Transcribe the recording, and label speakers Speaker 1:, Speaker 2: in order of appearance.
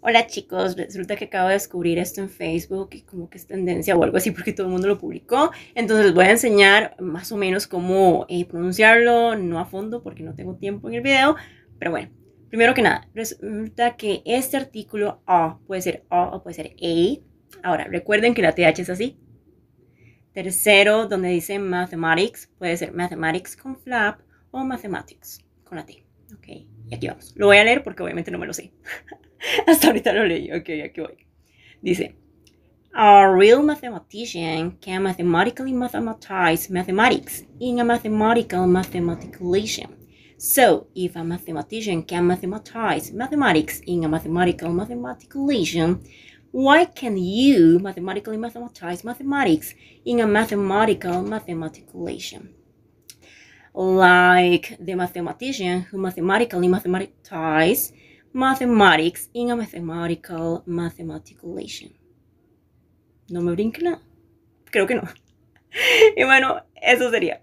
Speaker 1: Hola chicos, resulta que acabo de descubrir esto en Facebook y como que es tendencia o algo así porque todo el mundo lo publicó. Entonces les voy a enseñar más o menos cómo eh, pronunciarlo, no a fondo porque no tengo tiempo en el video. Pero bueno, primero que nada, resulta que este artículo A puede ser A o puede ser A. Ahora, recuerden que la TH es así. Tercero, donde dice mathematics, puede ser mathematics con flap o mathematics con la T. Ok, y aquí vamos. Lo voy a leer porque obviamente no me lo sé. Hasta ahorita lo leí. Ok, aquí voy. Dice, A real mathematician can mathematically mathematize mathematics in a mathematical mathematization. So, if a mathematician can mathematize mathematics in a mathematical mathematization, why can you mathematically mathematize mathematics in a mathematical mathematization? Like the mathematician who mathematically mathematizes mathematics in a mathematical mathematicalization. ¿No me brinque nada? Creo que no. Y bueno, eso sería.